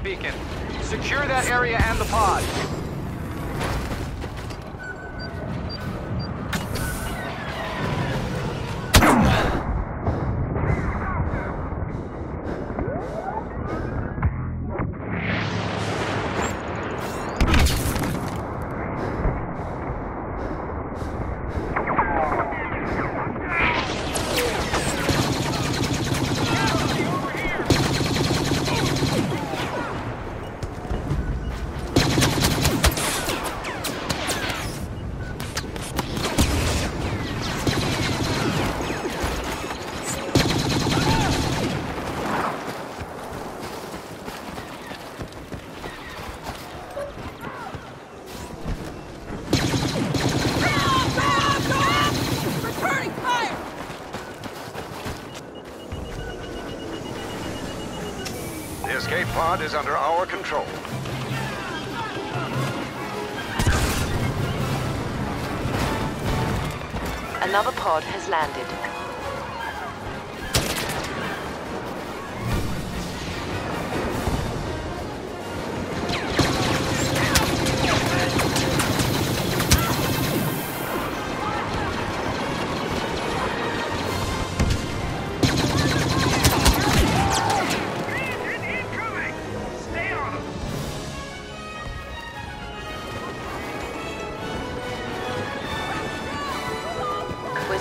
beacon. Secure that area and the pod. Pod is under our control. Another pod has landed.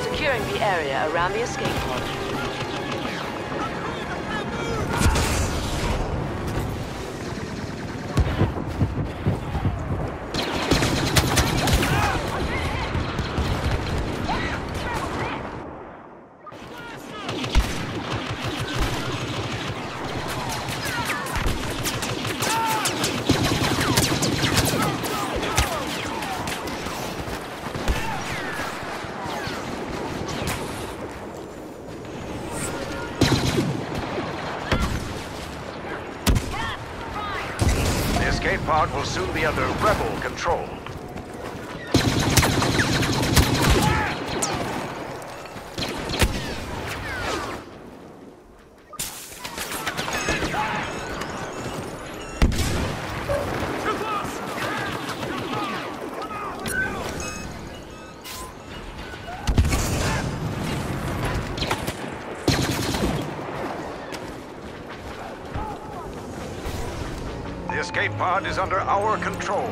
Securing the area around the escape pod. Escape will soon be under rebel control. Pod is under our control.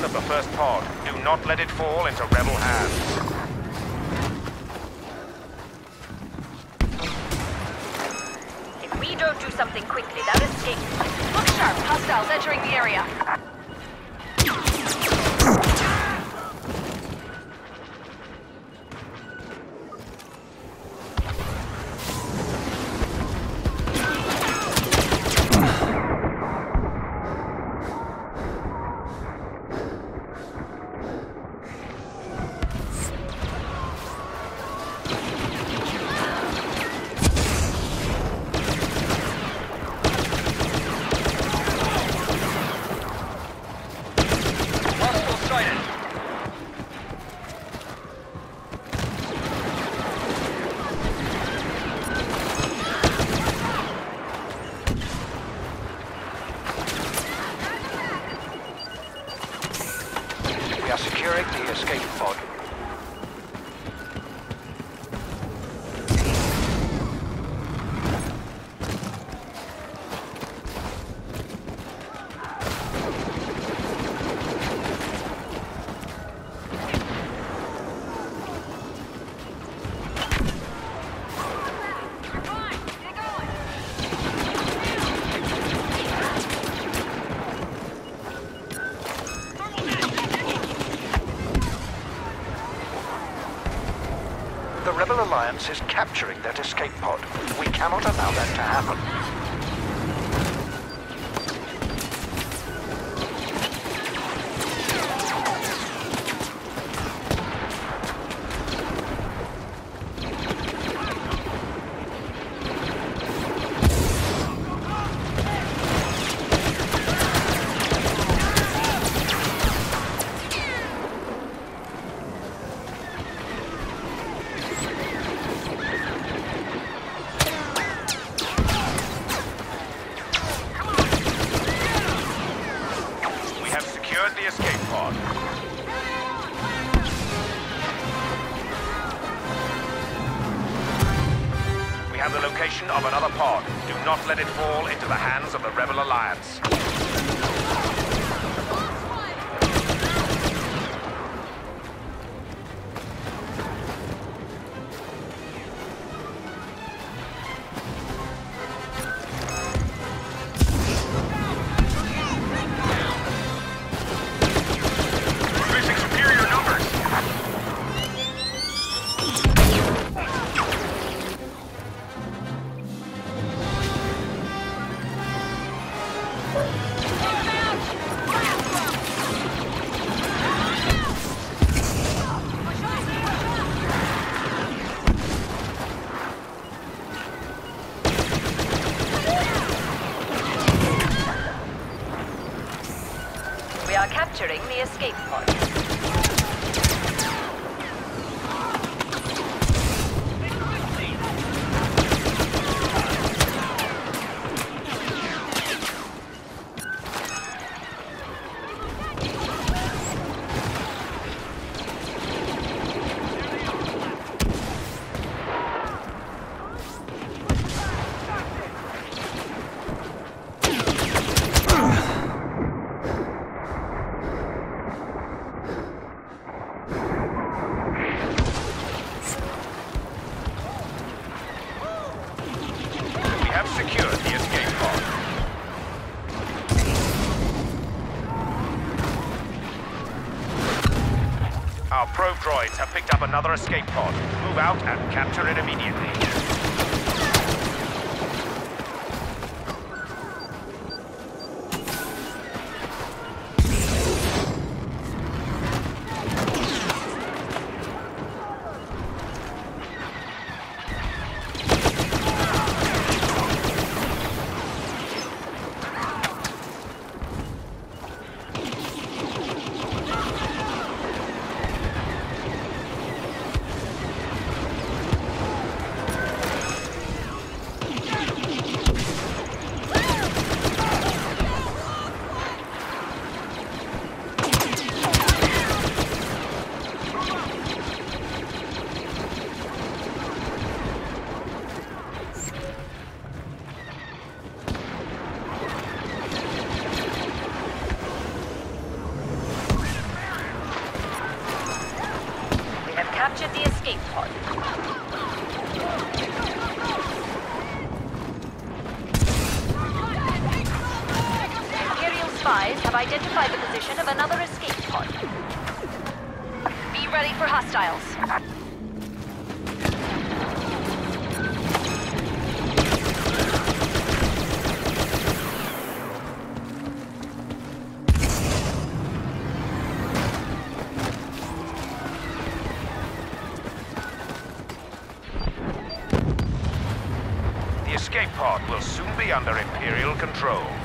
Location of the first pod. Do not let it fall into rebel hands. If we don't do something quickly, they'll escape. Look sharp, hostiles entering the area. Escape pod. The Rebel Alliance is capturing that escape pod. We cannot allow that to happen. Location of another pod. Do not let it fall into the hands of the Rebel Alliance. Are capturing the escape pod. We have secured the escape pod. Our probe droids have picked up another escape pod. Move out and capture it immediately. Captured the escape pod. Imperial spies have identified the position of another escape pod. Be ready for hostiles. Escape pod will soon be under Imperial control.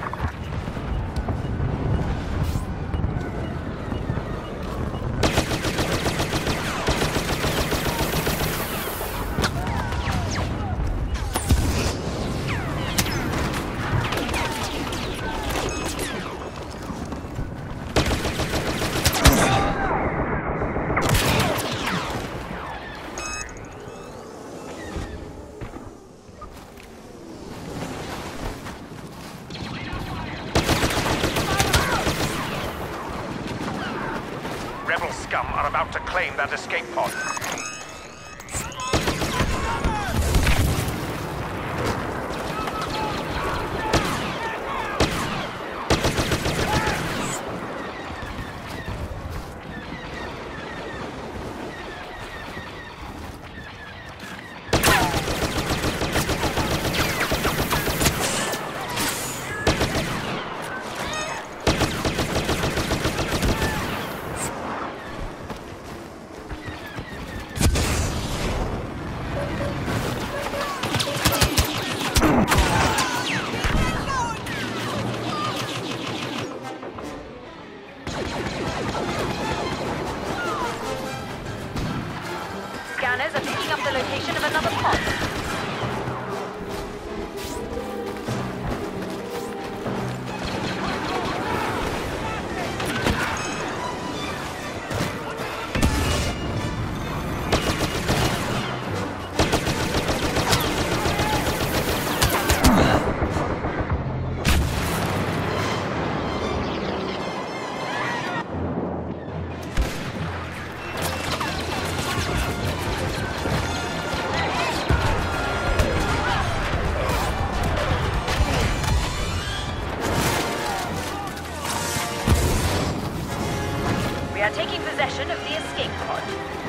that escape pod. We are taking possession of the escape pod.